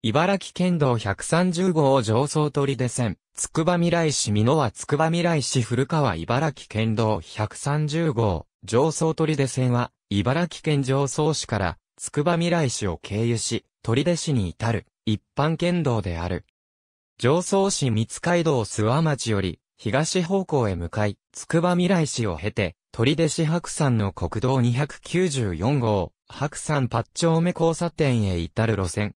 茨城県道130号上総取出線、つくばみらい市美濃はつくばみらい市古川茨城県道130号上総取出線は、茨城県上総市から、つくばみらい市を経由し、取出市に至る、一般県道である。上総市三街道諏訪町より、東方向へ向かい、つくばみらい市を経て、取出市白山の国道294号、白山八丁目交差点へ至る路線。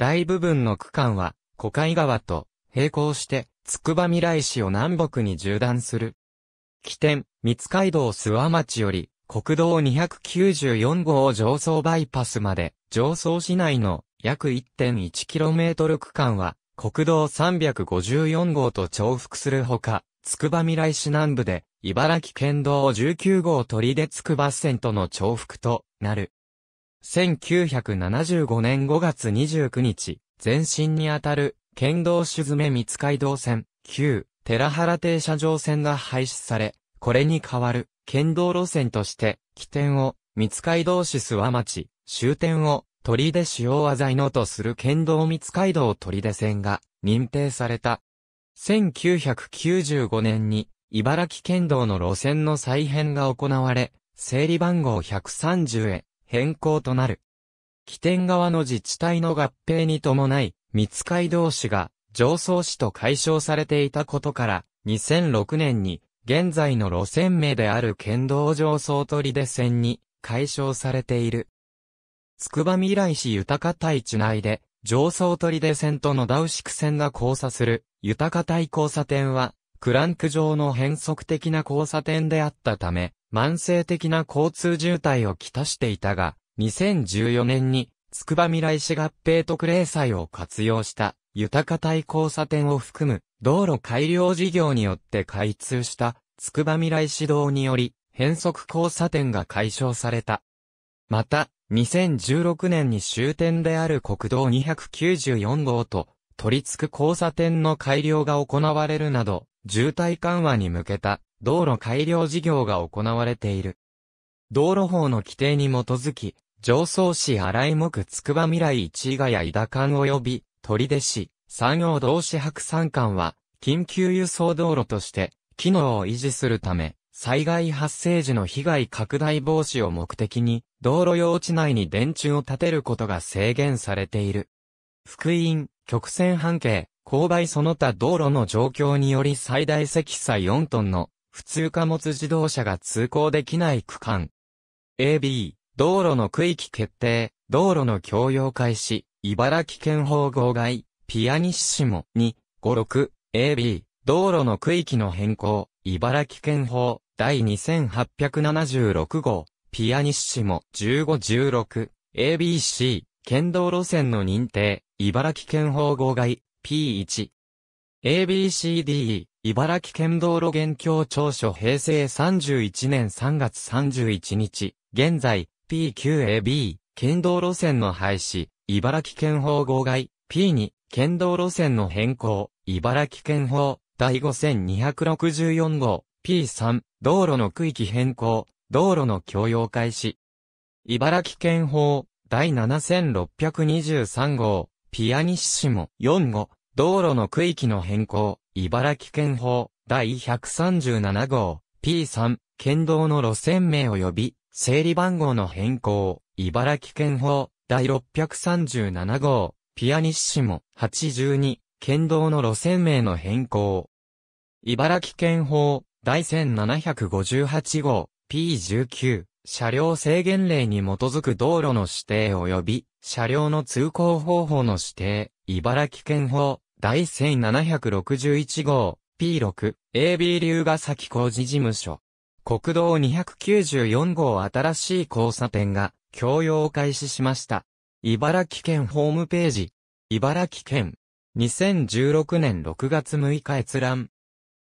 大部分の区間は、小海川と並行して、つくばみらい市を南北に縦断する。起点、三街道諏訪町より、国道294号上総バイパスまで、上総市内の約 1.1km 区間は、国道354号と重複するほか、つくばみらい市南部で、茨城県道19号取出つくば線との重複となる。1975年5月29日、前身にあたる、県道酒詰三街道線、旧、寺原停車場線が廃止され、これに代わる、県道路線として、起点を、三街道市諏訪町、終点を、鳥出使用技のとする県道三街道鳥出線が認定された。1995年に茨城県道の路線の再編が行われ、整理番号130へ変更となる。起点側の自治体の合併に伴い、三街道市が上総市と解消されていたことから、2006年に現在の路線名である県道上総取出線に解消されている。つくばみらい市豊か台地内で、上総取出線と野田牛久線が交差する豊か台交差点は、クランク上の変則的な交差点であったため、慢性的な交通渋滞をきたしていたが、2014年に、つくばみらい市合併特例祭を活用した、豊か台交差点を含む、道路改良事業によって開通した、つくばみらい市道により、変則交差点が解消された。また、2016年に終点である国道294号と、取り付く交差点の改良が行われるなど、渋滞緩和に向けた道路改良事業が行われている。道路法の規定に基づき、上総市荒井木つくば未来市ヶ谷井田間及び、取手市、産業同市白山間は、緊急輸送道路として、機能を維持するため、災害発生時の被害拡大防止を目的に、道路用地内に電柱を建てることが制限されている。福音、曲線半径、勾配その他道路の状況により最大積載4トンの普通貨物自動車が通行できない区間。AB、道路の区域決定、道路の共用開始、茨城県法号外、ピアニッシモ2、56、AB、道路の区域の変更、茨城県法第2876号、ピアニッシモ1516、ABC、県道路線の認定、茨城県法号外 P1。ABCD、茨城県道路現況調書平成31年3月31日、現在 P9AB、県道路線の廃止、茨城県法号外 P2、県道路線の変更、茨城県法第5264号 P3、道路の区域変更、道路の共用開始。茨城県法第7623号、ピアニッシモ4号、道路の区域の変更、茨城県法第137号、P3、県道の路線名及び、整理番号の変更、茨城県法第637号、ピアニッシモ82、県道の路線名の変更。茨城県法第1758号、P19、車両制限令に基づく道路の指定及び、車両の通行方法の指定、茨城県法、第1761号、P6、AB 龍ヶ崎工事事務所。国道294号新しい交差点が、共用を開始しました。茨城県ホームページ。茨城県。2016年6月6日閲覧。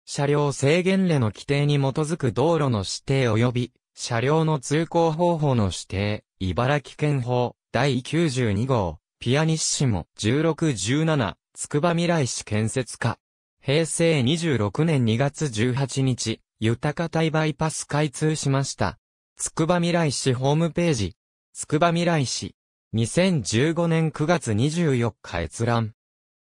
車両制限令の規定に基づく道路の指定及び、車両の通行方法の指定、茨城県法、第92号、ピアニッシモ、1617、つくば未来市建設課。平成26年2月18日、豊か台バイパス開通しました。つくば未来市ホームページ。つくば未来市。2015年9月24日閲覧。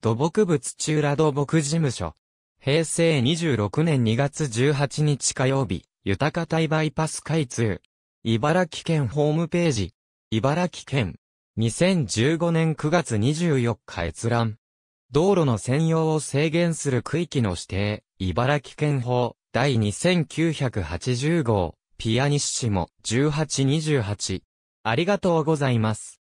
土木部土浦土木事務所。平成26年2月18日火曜日、豊か台バイパス開通。茨城県ホームページ。茨城県。2015年9月24日閲覧。道路の専用を制限する区域の指定、茨城県法、第2980号、ピアニッシモ、1828。ありがとうございます。